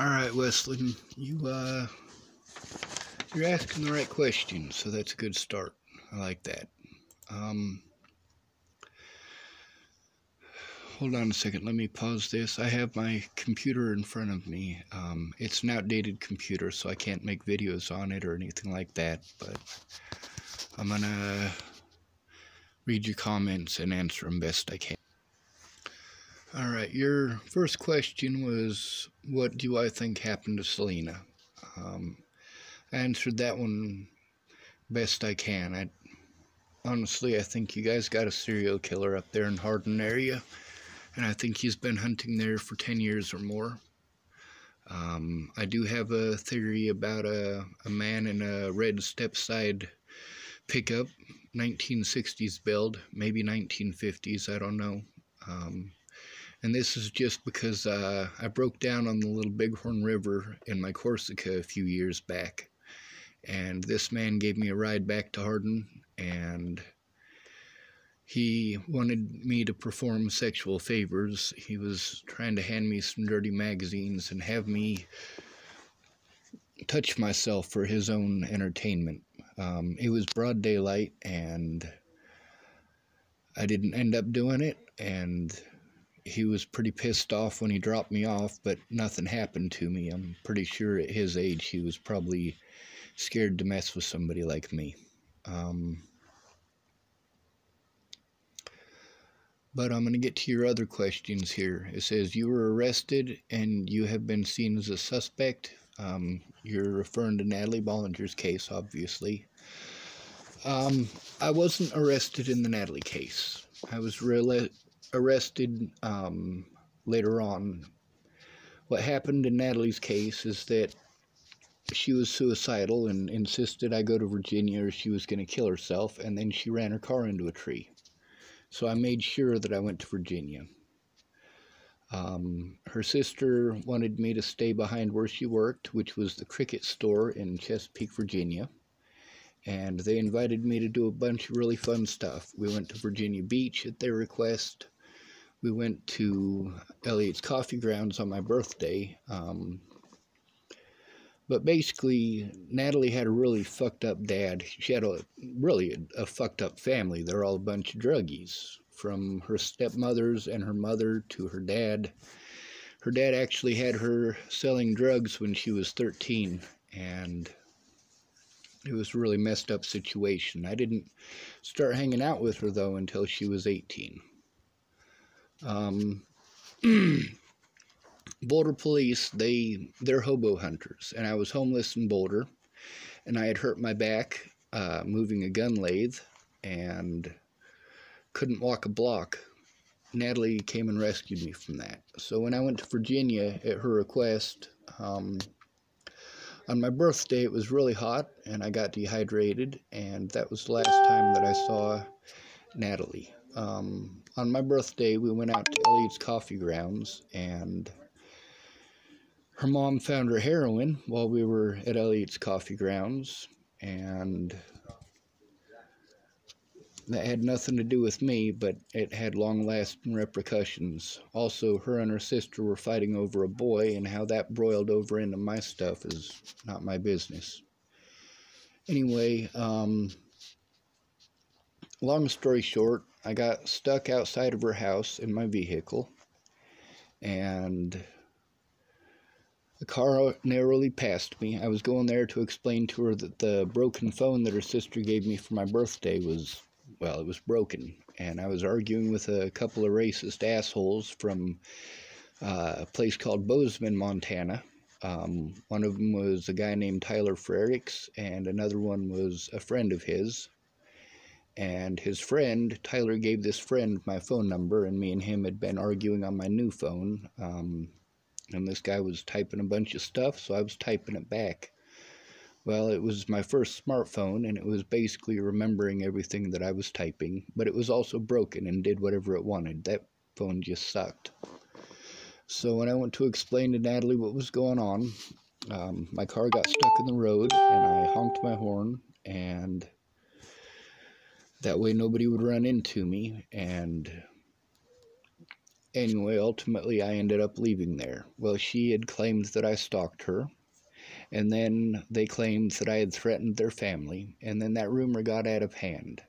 All right, Wesley, you uh, you're asking the right questions, so that's a good start. I like that. Um, hold on a second. Let me pause this. I have my computer in front of me. Um, it's an outdated computer, so I can't make videos on it or anything like that. But I'm gonna read your comments and answer them best I can. All right, your first question was, what do I think happened to Selena? Um, I answered that one best I can. I honestly, I think you guys got a serial killer up there in Hardin area, and I think he's been hunting there for 10 years or more. Um, I do have a theory about a, a man in a red stepside pickup, 1960s build, maybe 1950s, I don't know. Um, and this is just because uh, I broke down on the Little Bighorn River in my Corsica a few years back. And this man gave me a ride back to Hardin, and he wanted me to perform sexual favors. He was trying to hand me some dirty magazines and have me touch myself for his own entertainment. Um, it was broad daylight, and I didn't end up doing it, and he was pretty pissed off when he dropped me off, but nothing happened to me. I'm pretty sure at his age he was probably scared to mess with somebody like me. Um, but I'm going to get to your other questions here. It says you were arrested and you have been seen as a suspect. Um, you're referring to Natalie Bollinger's case, obviously. Um, I wasn't arrested in the Natalie case. I was really arrested um, later on. What happened in Natalie's case is that she was suicidal and insisted I go to Virginia or she was going to kill herself, and then she ran her car into a tree. So I made sure that I went to Virginia. Um, her sister wanted me to stay behind where she worked, which was the Cricket store in Chesapeake, Virginia. And they invited me to do a bunch of really fun stuff. We went to Virginia Beach at their request we went to Elliot's Coffee Grounds on my birthday. Um, but basically, Natalie had a really fucked up dad. She had a really a, a fucked up family. They're all a bunch of druggies, from her stepmothers and her mother to her dad. Her dad actually had her selling drugs when she was 13, and it was a really messed up situation. I didn't start hanging out with her though until she was 18. Um, Boulder police, they they're hobo hunters, and I was homeless in Boulder, and I had hurt my back uh, moving a gun lathe, and couldn't walk a block. Natalie came and rescued me from that. So when I went to Virginia at her request, um, on my birthday it was really hot and I got dehydrated, and that was the last time that I saw Natalie. Um, on my birthday, we went out to Elliot's Coffee Grounds, and her mom found her heroin while we were at Elliot's Coffee Grounds, and that had nothing to do with me, but it had long lasting repercussions. Also, her and her sister were fighting over a boy, and how that broiled over into my stuff is not my business. Anyway, um, long story short, I got stuck outside of her house in my vehicle, and the car narrowly passed me. I was going there to explain to her that the broken phone that her sister gave me for my birthday was, well, it was broken. And I was arguing with a couple of racist assholes from uh, a place called Bozeman, Montana. Um, one of them was a guy named Tyler Frericks, and another one was a friend of his and his friend Tyler gave this friend my phone number, and me and him had been arguing on my new phone. Um, and this guy was typing a bunch of stuff, so I was typing it back. Well, it was my first smartphone, and it was basically remembering everything that I was typing, but it was also broken and did whatever it wanted. That phone just sucked. So when I went to explain to Natalie what was going on, um, my car got stuck in the road, and I honked my horn, and that way nobody would run into me. And anyway, ultimately, I ended up leaving there. Well, she had claimed that I stalked her, and then they claimed that I had threatened their family, and then that rumor got out of hand.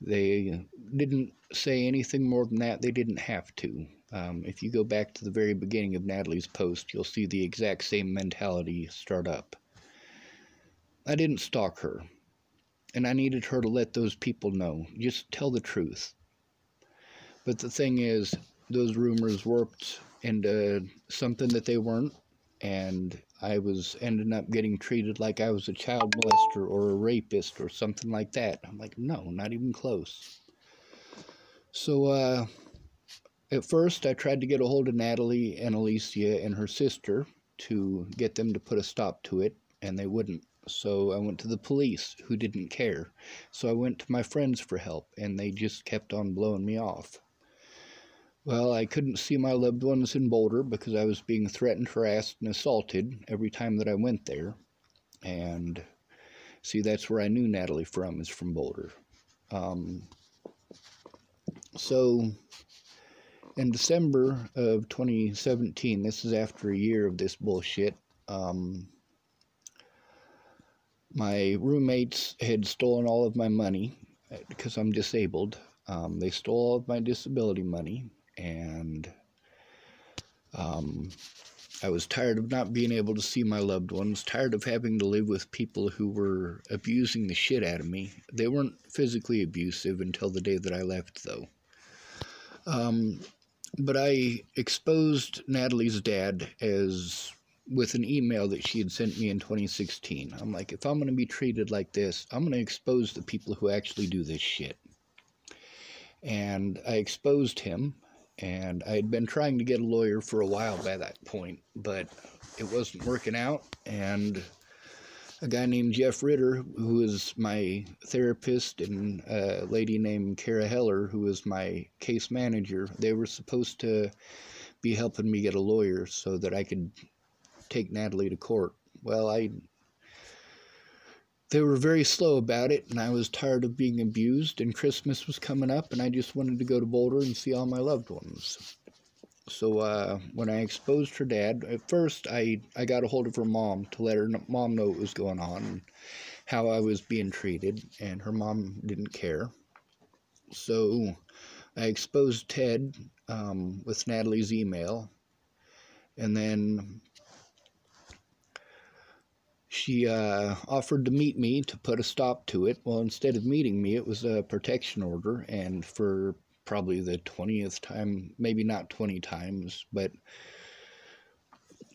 They didn't say anything more than that. They didn't have to. Um, if you go back to the very beginning of Natalie's post, you'll see the exact same mentality start up. I didn't stalk her, and I needed her to let those people know. Just tell the truth. But the thing is, those rumors warped into something that they weren't, and I was ending up getting treated like I was a child molester or a rapist or something like that. I'm like, no, not even close. So, uh, at first, I tried to get a hold of Natalie and Alicia and her sister to get them to put a stop to it, and they wouldn't. So I went to the police, who didn't care. So I went to my friends for help, and they just kept on blowing me off. Well, I couldn't see my loved ones in Boulder because I was being threatened, harassed, and assaulted every time that I went there. And see, that's where I knew Natalie from, is from Boulder. Um, so, in December of 2017, this is after a year of this bullshit, um, my roommates had stolen all of my money because I'm disabled. Um, they stole all of my disability money and um, I was tired of not being able to see my loved ones, tired of having to live with people who were abusing the shit out of me. They weren't physically abusive until the day that I left, though. Um, but I exposed Natalie's dad as with an email that she had sent me in 2016. I'm like, if I'm going to be treated like this, I'm going to expose the people who actually do this shit. And I exposed him and I had been trying to get a lawyer for a while by that point, but it wasn't working out. And a guy named Jeff Ritter, who is my therapist, and a lady named Kara Heller, who is my case manager, they were supposed to be helping me get a lawyer so that I could take Natalie to court. Well, I they were very slow about it, and I was tired of being abused, and Christmas was coming up, and I just wanted to go to Boulder and see all my loved ones. So uh, when I exposed her dad, at first I, I got a hold of her mom to let her mom know what was going on and how I was being treated, and her mom didn't care. So I exposed Ted um, with Natalie's email, and then she uh, offered to meet me to put a stop to it. Well, instead of meeting me, it was a protection order, and for probably the 20th time, maybe not 20 times, but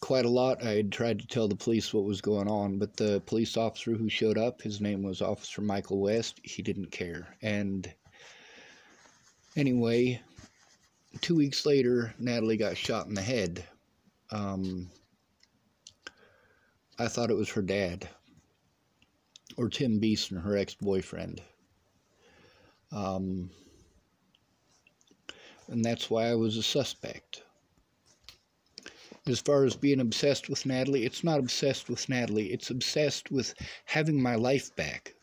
quite a lot, I had tried to tell the police what was going on, but the police officer who showed up, his name was Officer Michael West, he didn't care. And anyway, two weeks later, Natalie got shot in the head. Um, I thought it was her dad or Tim Beeson, her ex boyfriend. Um, and that's why I was a suspect. As far as being obsessed with Natalie, it's not obsessed with Natalie, it's obsessed with having my life back.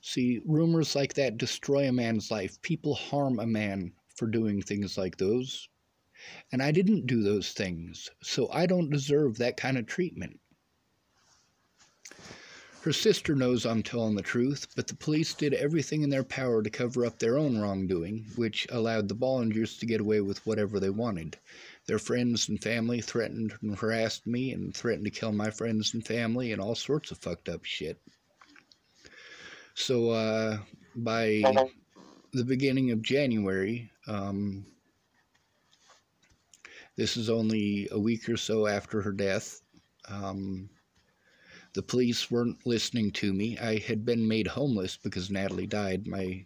See, rumors like that destroy a man's life. People harm a man for doing things like those. And I didn't do those things, so I don't deserve that kind of treatment. Her sister knows I'm telling the truth, but the police did everything in their power to cover up their own wrongdoing, which allowed the Bollingers to get away with whatever they wanted. Their friends and family threatened and harassed me and threatened to kill my friends and family and all sorts of fucked up shit. So, uh, by the beginning of January, um, this is only a week or so after her death. Um, the police weren't listening to me. I had been made homeless because Natalie died. My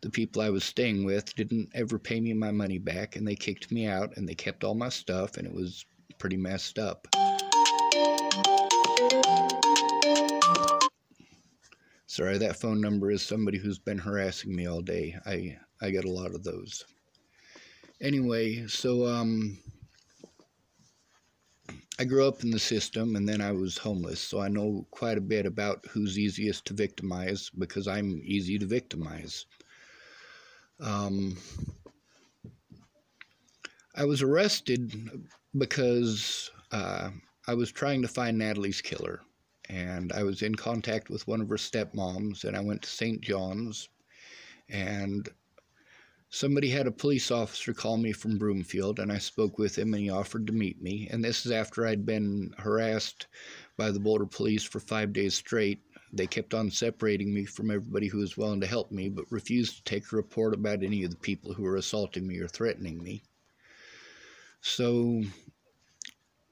the people I was staying with didn't ever pay me my money back and they kicked me out and they kept all my stuff and it was pretty messed up. Sorry, that phone number is somebody who's been harassing me all day. I I get a lot of those. Anyway, so um I grew up in the system and then I was homeless, so I know quite a bit about who's easiest to victimize because I'm easy to victimize. Um, I was arrested because uh, I was trying to find Natalie's killer. And I was in contact with one of her stepmoms, and I went to St. John's. And somebody had a police officer call me from Broomfield, and I spoke with him, and he offered to meet me. And this is after I'd been harassed by the Boulder police for five days straight. They kept on separating me from everybody who was willing to help me, but refused to take a report about any of the people who were assaulting me or threatening me. So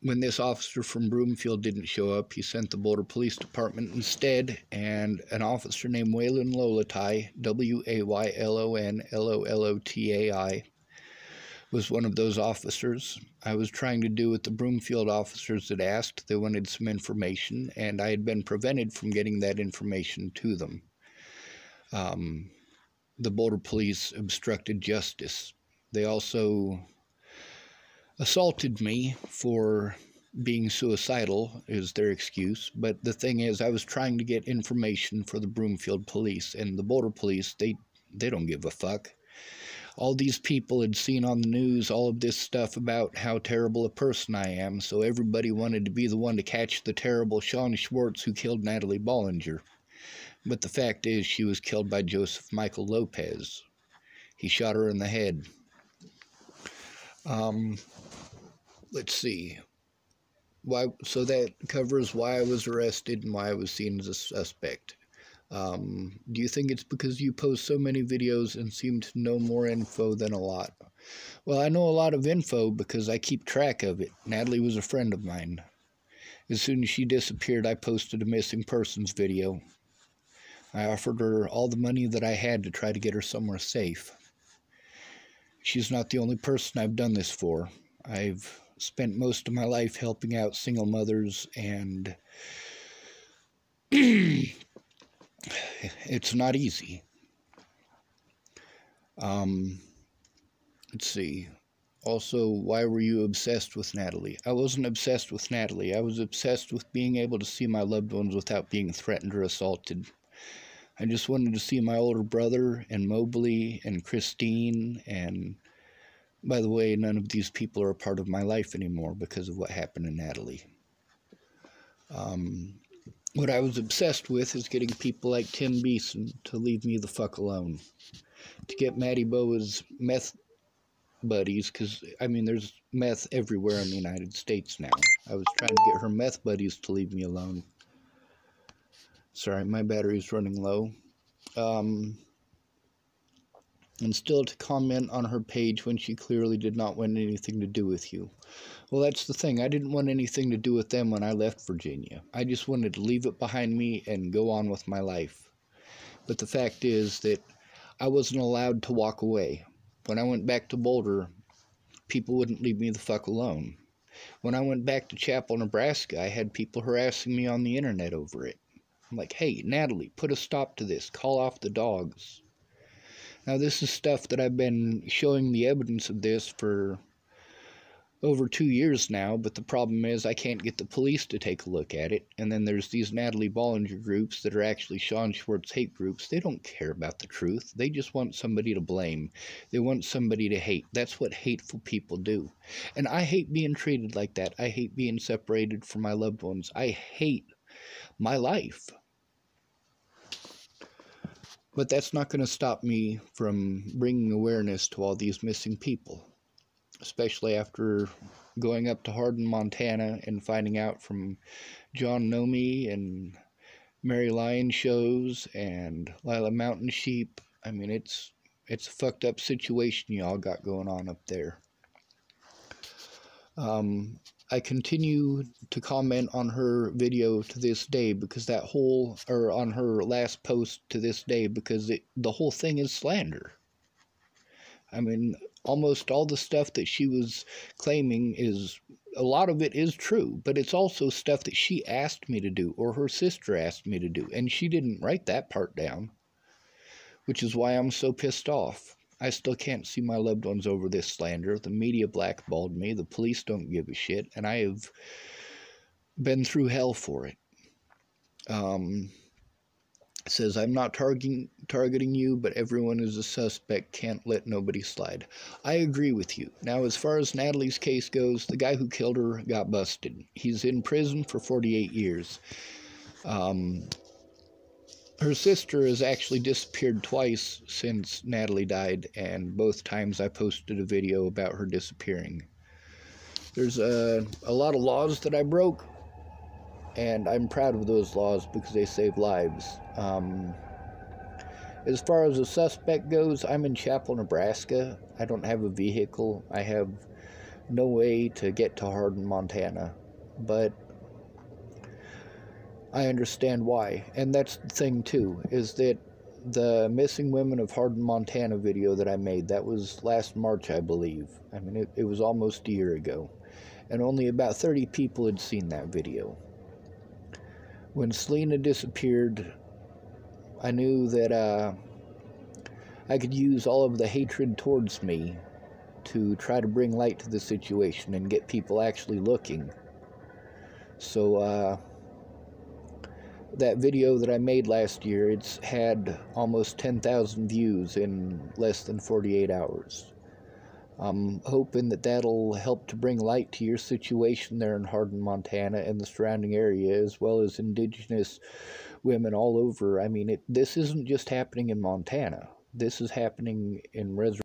when this officer from Broomfield didn't show up, he sent the Boulder Police Department instead, and an officer named Waylon Lolotai, W A Y L O N L O L O T A I, was one of those officers. I was trying to do what the Broomfield officers had asked. They wanted some information, and I had been prevented from getting that information to them. Um, the Boulder Police obstructed justice. They also assaulted me for being suicidal is their excuse. But the thing is i was trying to get information for the broomfield police and the Boulder police. They they don't give a fuck. All these people had seen on the news all of this stuff about how terrible a person i am. So everybody wanted to be the one to catch the terrible sean schwartz who killed natalie bollinger. But the fact is she was killed by joseph michael lopez. He shot her in the head. Um, let's see. Why? So that covers why I was arrested and why I was seen as a suspect. Um, do you think it's because you post so many videos and seem to know more info than a lot? Well, I know a lot of info because I keep track of it. Natalie was a friend of mine. As soon as she disappeared, I posted a missing persons video. I offered her all the money that I had to try to get her somewhere safe. She's not the only person I've done this for. I've spent most of my life helping out single mothers, and it's not easy. Um, let's see. Also, why were you obsessed with Natalie? I wasn't obsessed with Natalie. I was obsessed with being able to see my loved ones without being threatened or assaulted. I just wanted to see my older brother and Mobley and Christine and by the way, none of these people are a part of my life anymore because of what happened to Natalie. Um, what I was obsessed with is getting people like Tim Beeson to leave me the fuck alone. To get Maddie Boa's meth buddies, because, I mean, there's meth everywhere in the United States now. I was trying to get her meth buddies to leave me alone. Sorry, my battery's running low. Um, and still to comment on her page when she clearly did not want anything to do with you. Well, that's the thing. I didn't want anything to do with them when I left Virginia. I just wanted to leave it behind me and go on with my life. But the fact is that I wasn't allowed to walk away. When I went back to Boulder, people wouldn't leave me the fuck alone. When I went back to Chappell, Nebraska, I had people harassing me on the internet over it. I'm like, hey, Natalie, put a stop to this. Call off the dogs. Now, this is stuff that I've been showing the evidence of this for over two years now, but the problem is I can't get the police to take a look at it. And then there's these Natalie Bollinger groups that are actually Sean Schwartz hate groups. They don't care about the truth. They just want somebody to blame. They want somebody to hate. That's what hateful people do. And I hate being treated like that. I hate being separated from my loved ones. I hate my life. But that's not going to stop me from bringing awareness to all these missing people, especially after going up to Hardin, Montana, and finding out from John Nomi and Mary Lyon shows and Lila Mountain Sheep. I mean, it's it's a fucked up situation y'all got going on up there. Um, I continue to comment on her video to this day because that whole, or on her last post to this day because it, the whole thing is slander. I mean, almost all the stuff that she was claiming is, a lot of it is true, but it's also stuff that she asked me to do or her sister asked me to do, and she didn't write that part down, which is why I'm so pissed off. I still can't see my loved ones over this slander. The media blackballed me. The police don't give a shit. And I have been through hell for it. Um, says I'm not targeting targeting you, but everyone is a suspect. Can't let nobody slide. I agree with you. Now, as far as Natalie's case goes, the guy who killed her got busted. He's in prison for 48 years. Um, her sister has actually disappeared twice since Natalie died, and both times I posted a video about her disappearing. There's a, a lot of laws that I broke, and I'm proud of those laws because they save lives. Um, as far as the suspect goes, I'm in Chappell, Nebraska. I don't have a vehicle. I have no way to get to Hardin, Montana. But I understand why. And that's the thing, too, is that the Missing Women of Hardin, Montana video that I made, that was last March, I believe. I mean, it, it was almost a year ago. And only about 30 people had seen that video. When Selena disappeared, I knew that uh, I could use all of the hatred towards me to try to bring light to the situation and get people actually looking. So, uh, that video that I made last year, it's had almost 10,000 views in less than 48 hours. I'm hoping that that'll help to bring light to your situation there in Hardin, Montana and the surrounding area, as well as indigenous women all over. I mean, it, this isn't just happening in Montana. This is happening in reservations